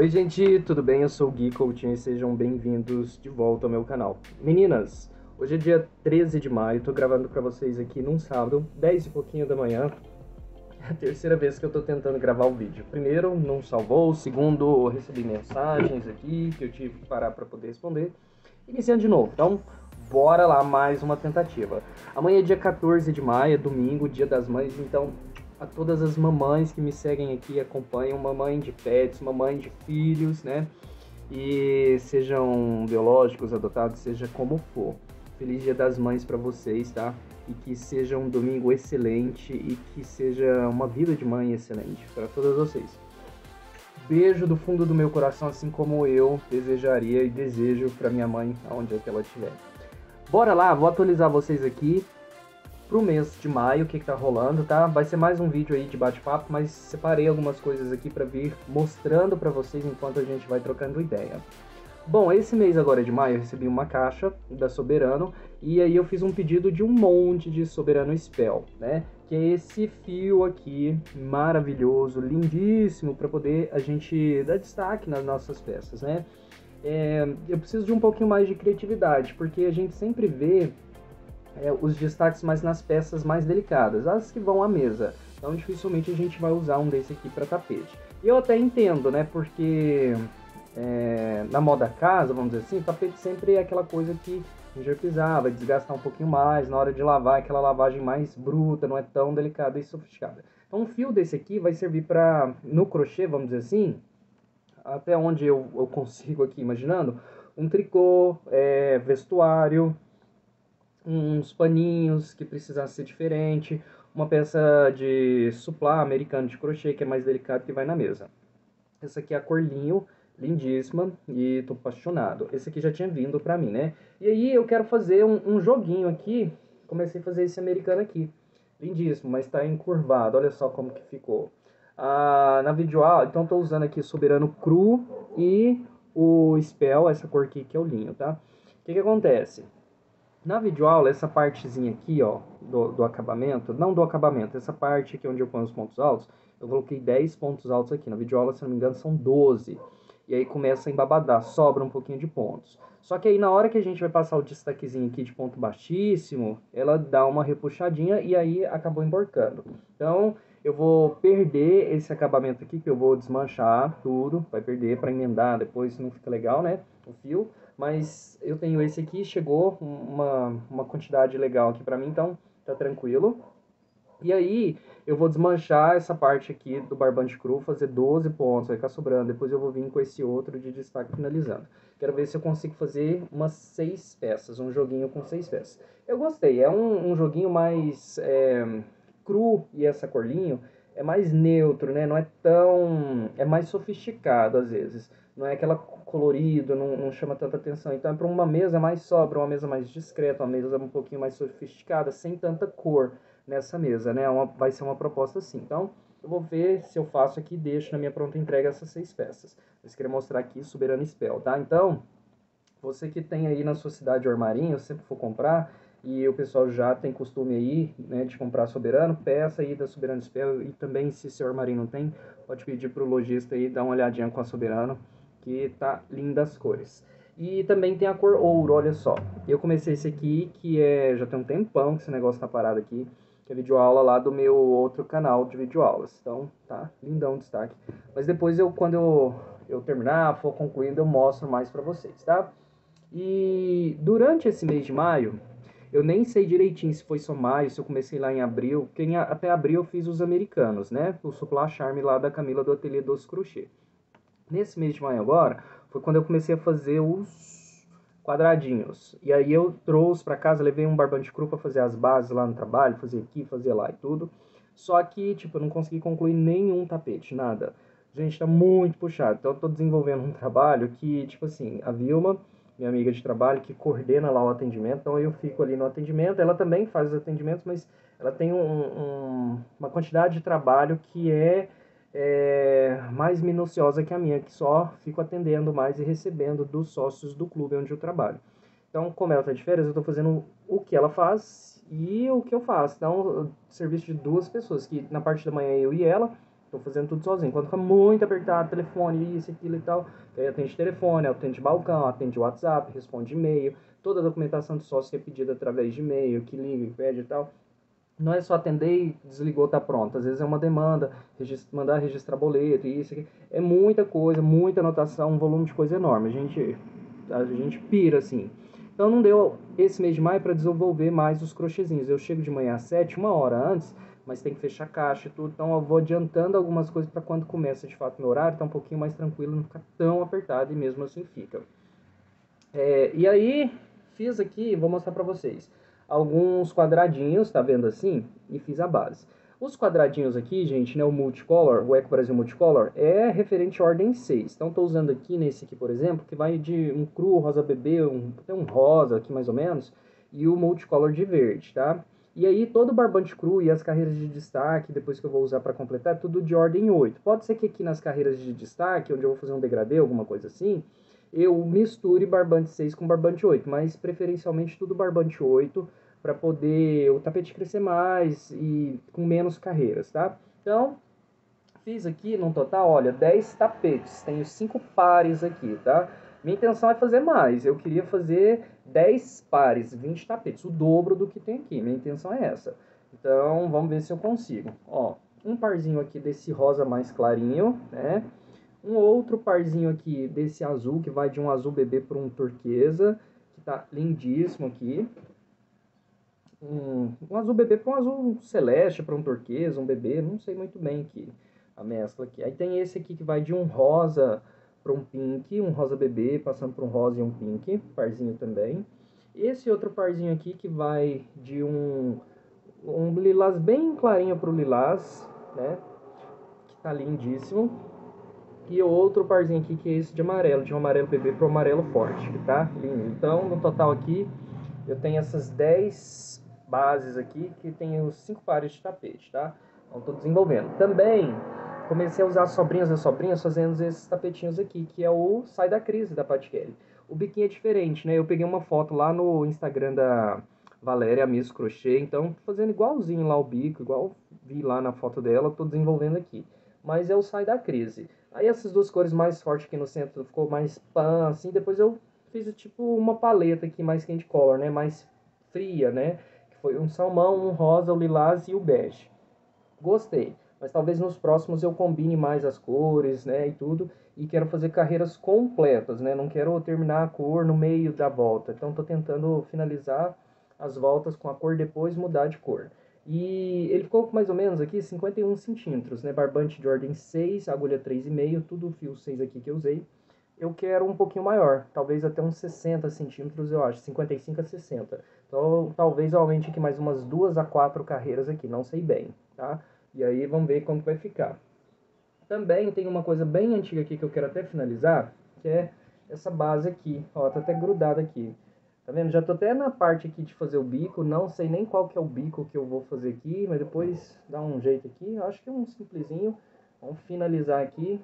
Oi gente, tudo bem? Eu sou o Gui Coutinho e sejam bem-vindos de volta ao meu canal. Meninas, hoje é dia 13 de maio, tô gravando pra vocês aqui num sábado, 10 e pouquinho da manhã. É a terceira vez que eu tô tentando gravar o vídeo. Primeiro, não salvou, segundo, recebi mensagens aqui que eu tive que parar pra poder responder. Iniciando de novo, então bora lá, mais uma tentativa. Amanhã é dia 14 de maio, é domingo, dia das mães, então a todas as mamães que me seguem aqui, acompanham, mamãe de pets, mamãe de filhos, né? E sejam biológicos, adotados, seja como for. Feliz Dia das Mães para vocês, tá? E que seja um domingo excelente e que seja uma vida de mãe excelente para todas vocês. Beijo do fundo do meu coração, assim como eu desejaria e desejo para minha mãe, aonde é que ela estiver. Bora lá, vou atualizar vocês aqui pro mês de maio, o que, que tá rolando, tá? Vai ser mais um vídeo aí de bate-papo, mas separei algumas coisas aqui para vir mostrando para vocês enquanto a gente vai trocando ideia. Bom, esse mês agora de maio eu recebi uma caixa da Soberano e aí eu fiz um pedido de um monte de Soberano Spell, né? Que é esse fio aqui maravilhoso, lindíssimo para poder a gente dar destaque nas nossas peças, né? É, eu preciso de um pouquinho mais de criatividade, porque a gente sempre vê é, os destaques mais nas peças mais delicadas, as que vão à mesa. Então dificilmente a gente vai usar um desse aqui para tapete. E eu até entendo, né? Porque é, na moda casa, vamos dizer assim, tapete sempre é aquela coisa que pisar, vai desgastar um pouquinho mais, na hora de lavar é aquela lavagem mais bruta, não é tão delicada e sofisticada. Então um fio desse aqui vai servir para, no crochê, vamos dizer assim, até onde eu, eu consigo aqui imaginando, um tricô, é, vestuário, uns paninhos que precisasse ser diferente, uma peça de suplá americano de crochê que é mais delicado que vai na mesa. Essa aqui é a cor linho, lindíssima e tô apaixonado. Esse aqui já tinha vindo pra mim, né? E aí eu quero fazer um, um joguinho aqui, comecei a fazer esse americano aqui. Lindíssimo, mas tá encurvado, olha só como que ficou. Ah, na videoaula, então tô usando aqui Soberano Cru e o Spell, essa cor aqui que é o linho, tá? O que que acontece? Na videoaula, essa partezinha aqui, ó, do, do acabamento, não do acabamento, essa parte aqui onde eu ponho os pontos altos, eu coloquei 10 pontos altos aqui. Na videoaula, se não me engano, são 12. E aí começa a embabadar, sobra um pouquinho de pontos. Só que aí na hora que a gente vai passar o destaquezinho aqui de ponto baixíssimo, ela dá uma repuxadinha e aí acabou emborcando. Então, eu vou perder esse acabamento aqui, que eu vou desmanchar tudo, vai perder para emendar depois, não fica legal, né, o fio mas eu tenho esse aqui, chegou uma, uma quantidade legal aqui para mim, então tá tranquilo. E aí, eu vou desmanchar essa parte aqui do barbante cru, fazer 12 pontos, vai ficar sobrando. Depois eu vou vir com esse outro de destaque finalizando. Quero ver se eu consigo fazer umas 6 peças, um joguinho com 6 peças. Eu gostei, é um, um joguinho mais é, cru e essa corlinho é mais neutro, né? Não é tão... é mais sofisticado às vezes. Não é aquela colorido, não, não chama tanta atenção. Então é para uma mesa mais sobra, uma mesa mais discreta, uma mesa um pouquinho mais sofisticada, sem tanta cor nessa mesa, né? Uma, vai ser uma proposta assim. Então eu vou ver se eu faço aqui e deixo na minha pronta entrega essas seis peças. Eu queria mostrar aqui Soberano Spell, tá? Então, você que tem aí na sua cidade o armarinho, sempre for comprar, e o pessoal já tem costume aí, né, de comprar Soberano, peça aí da Soberano Spell, e também se seu armarinho não tem, pode pedir para o lojista aí dar uma olhadinha com a Soberano, que tá linda as cores. E também tem a cor ouro, olha só. Eu comecei esse aqui, que é já tem um tempão que esse negócio tá parado aqui, que é videoaula lá do meu outro canal de videoaulas. Então, tá lindão o destaque. Mas depois eu, quando eu, eu terminar, for concluindo, eu mostro mais pra vocês, tá? E durante esse mês de maio, eu nem sei direitinho se foi só maio, se eu comecei lá em abril, porque em, até abril eu fiz os americanos, né? O Supla Charme lá da Camila do Ateliê Doce Crochê. Nesse mês de maio agora, foi quando eu comecei a fazer os quadradinhos. E aí eu trouxe para casa, levei um barbante cru para fazer as bases lá no trabalho, fazer aqui, fazer lá e tudo. Só que, tipo, eu não consegui concluir nenhum tapete, nada. Gente, tá muito puxado. Então eu tô desenvolvendo um trabalho que, tipo assim, a Vilma, minha amiga de trabalho, que coordena lá o atendimento, então eu fico ali no atendimento. Ela também faz os atendimentos, mas ela tem um, um, uma quantidade de trabalho que é é, mais minuciosa que a minha, que só fico atendendo mais e recebendo dos sócios do clube onde eu trabalho. Então, como ela está de férias, eu estou fazendo o que ela faz e o que eu faço. Então, serviço de duas pessoas, que na parte da manhã eu e ela, Tô fazendo tudo sozinho. Quando fica muito apertado, telefone, isso, aquilo e tal, aí atende telefone, atende balcão, atende WhatsApp, responde e-mail, toda a documentação de sócio é pedida através de e-mail, que liga, que pede e tal. Não é só atender e desligou, tá pronto. Às vezes é uma demanda, registra, mandar registrar boleto, isso. É muita coisa, muita anotação, um volume de coisa enorme. A gente, a gente pira, assim. Então não deu esse mês de maio para desenvolver mais os crochêzinhos. Eu chego de manhã às 7, uma hora antes, mas tem que fechar caixa e tudo. Então eu vou adiantando algumas coisas para quando começa de fato meu horário, tá um pouquinho mais tranquilo, não ficar tão apertado e mesmo assim fica. É, e aí, fiz aqui, vou mostrar para vocês alguns quadradinhos, tá vendo assim? E fiz a base. Os quadradinhos aqui, gente, né, o Multicolor, o Eco Brasil Multicolor, é referente à ordem 6. Então, estou usando aqui nesse aqui, por exemplo, que vai de um cru, rosa bebê, um, tem um rosa aqui mais ou menos, e o Multicolor de verde, tá? E aí, todo o barbante cru e as carreiras de destaque, depois que eu vou usar para completar, é tudo de ordem 8. Pode ser que aqui nas carreiras de destaque, onde eu vou fazer um degradê, alguma coisa assim, eu misture barbante 6 com barbante 8, mas preferencialmente tudo barbante 8, para poder o tapete crescer mais e com menos carreiras, tá? Então, fiz aqui no total, olha, 10 tapetes, tenho 5 pares aqui, tá? Minha intenção é fazer mais, eu queria fazer 10 pares, 20 tapetes, o dobro do que tem aqui, minha intenção é essa. Então, vamos ver se eu consigo. Ó, um parzinho aqui desse rosa mais clarinho, né? Um outro parzinho aqui desse azul, que vai de um azul bebê para um turquesa, que tá lindíssimo aqui um, um azul bebê para um azul celeste, para um turquesa, um bebê, não sei muito bem aqui a mescla aqui. Aí tem esse aqui que vai de um rosa para um pink, um rosa bebê passando para um rosa e um pink, parzinho também. Esse outro parzinho aqui que vai de um, um lilás bem clarinho para o lilás, né? Que tá lindíssimo. E outro parzinho aqui que é esse de amarelo, de um amarelo bebê para um amarelo forte, que tá lindo. Então, no total aqui, eu tenho essas 10 bases aqui, que tem os cinco pares de tapete, tá? Então, estou desenvolvendo. Também comecei a usar as sobrinhas das sobrinhas fazendo esses tapetinhos aqui, que é o Sai da Crise da Pat Kelly. O biquinho é diferente, né? Eu peguei uma foto lá no Instagram da Valéria Miss Crochê, então fazendo igualzinho lá o bico, igual vi lá na foto dela, tô desenvolvendo aqui. Mas é o Sai da Crise. Aí essas duas cores mais fortes aqui no centro ficou mais pan, assim, depois eu fiz tipo uma paleta aqui mais candy color, né? Mais fria, né? Foi um salmão, um rosa, o lilás e o bege. Gostei, mas talvez nos próximos eu combine mais as cores, né, e tudo, e quero fazer carreiras completas, né, não quero terminar a cor no meio da volta, então estou tentando finalizar as voltas com a cor depois mudar de cor. E ele ficou mais ou menos aqui 51 centímetros, né, barbante de ordem 6, agulha 3,5, tudo fio 6 aqui que eu usei. Eu quero um pouquinho maior, talvez até uns 60 centímetros, eu acho, 55 a 60 então, talvez eu aumente aqui mais umas duas a quatro carreiras aqui, não sei bem, tá? E aí vamos ver como vai ficar. Também tem uma coisa bem antiga aqui que eu quero até finalizar, que é essa base aqui. Ó, tá até grudada aqui. Tá vendo? Já tô até na parte aqui de fazer o bico, não sei nem qual que é o bico que eu vou fazer aqui, mas depois dá um jeito aqui. Eu acho que é um simplesinho. Vamos finalizar aqui.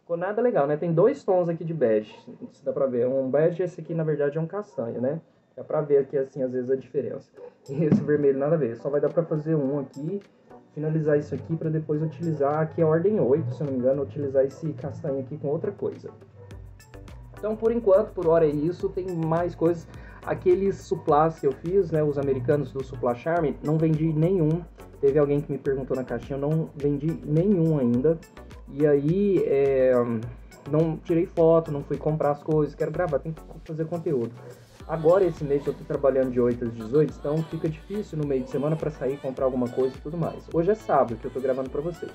Ficou nada legal, né? Tem dois tons aqui de bege, se dá pra ver. Um bege, esse aqui na verdade é um castanho, né? Dá pra ver aqui, assim, às vezes a diferença. E esse vermelho nada a ver. Só vai dar pra fazer um aqui, finalizar isso aqui pra depois utilizar, aqui a ordem 8, se não me engano, utilizar esse castanho aqui com outra coisa. Então, por enquanto, por hora é isso. Tem mais coisas. Aqueles suplás que eu fiz, né, os americanos do Supla Charme, não vendi nenhum. Teve alguém que me perguntou na caixinha, eu não vendi nenhum ainda. E aí, é, não tirei foto, não fui comprar as coisas, quero gravar, tem que fazer conteúdo. Agora, esse mês eu tô trabalhando de 8 às 18, então fica difícil no meio de semana para sair comprar alguma coisa e tudo mais. Hoje é sábado que eu tô gravando para vocês.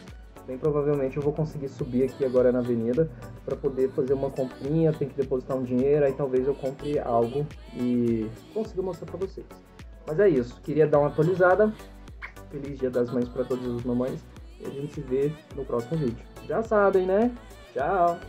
Bem provavelmente eu vou conseguir subir aqui agora na avenida para poder fazer uma comprinha, tem que depositar um dinheiro, aí talvez eu compre algo e consiga mostrar para vocês. Mas é isso, queria dar uma atualizada. Feliz Dia das Mães para todas as mamães e a gente se vê no próximo vídeo. Já sabem, né? Tchau!